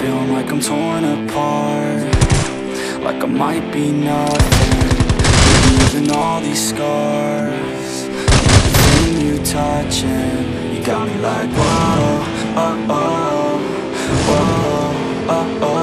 feeling like I'm torn apart. Like I might be nothing Leaving all these scars. Everything you touch and You got me like whoa, oh, oh Whoa, oh, oh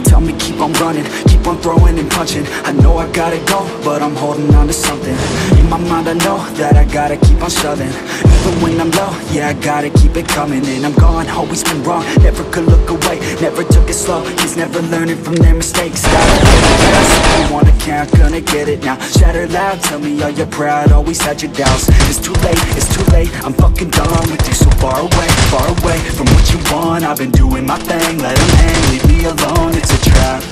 they tell me keep on running, keep on throwing and punching. I know I gotta go, but I'm holding on to something. In my mind I know that I gotta keep on shoving. Even when I'm low, yeah I gotta keep it coming. And I'm gone, always been wrong, never could look away Never took it slow, kids never learning from their mistakes. Gotta you wanna count, gonna get it now. Shatter loud, tell me are you proud, always had your doubts. It's too late, it's too late, I'm fucking done with you So far away, far away from what you want. I've been doing my thing, let them hang, leave me alone. It's a trap,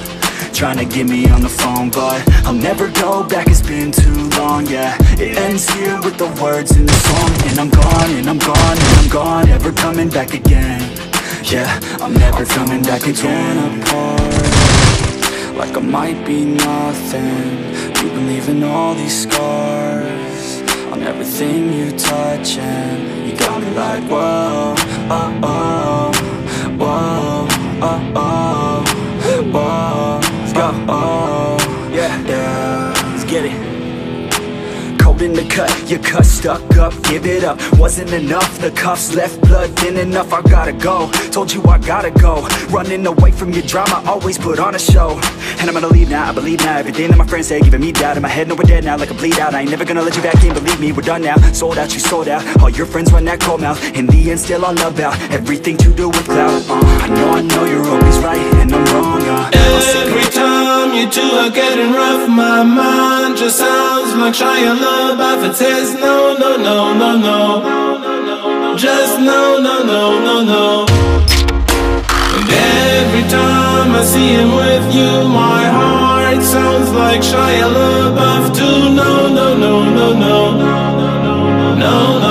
trying to get me on the phone But I'll never go back, it's been too long, yeah. It ends here with the words in the song. And I'm gone, and I'm gone, and I'm gone. Never coming back again, yeah I'm never coming back again. Apart like I might be nothing. You've been leaving all these scars On everything you touch and You got me like whoa, oh, oh Whoa, in the cut, your cut stuck up, give it up. Wasn't enough, the cuffs left blood thin enough. I gotta go, told you I gotta go. Running away from your drama, always put on a show. And I'm gonna leave now, I believe now. Everything that my friends say, giving me doubt. In my head, no we're dead now, like a bleed out. I ain't never gonna let you back in, believe me, we're done now. Sold out, you sold out, all your friends run that cold mouth. In the end, still all about Everything to do with clout. Uh, I know, I know you're always right, and I'm wrong, uh. Are getting rough. My mind just sounds like Shia LaBeouf. It says no, no, no, no, no. Just no, no, no, no, no. And every time I see him with you, my heart sounds like Shia LaBeouf too. No, no, no, no, no, no, no, no. No,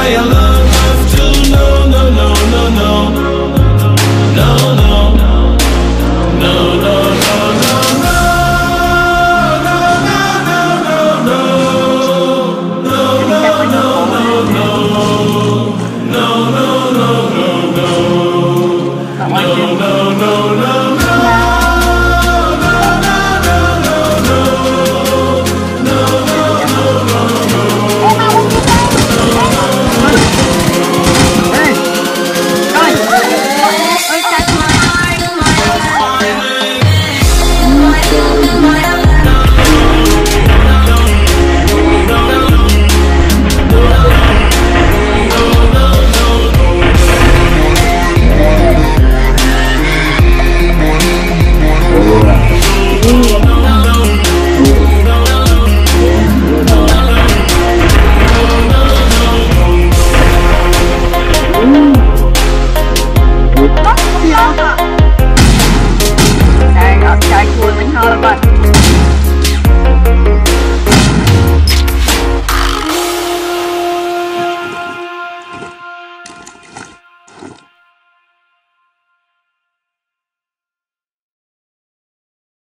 fire love, enough to know, no, no, no, no, no, no, no, no, no, no, no, no, no, no, no, no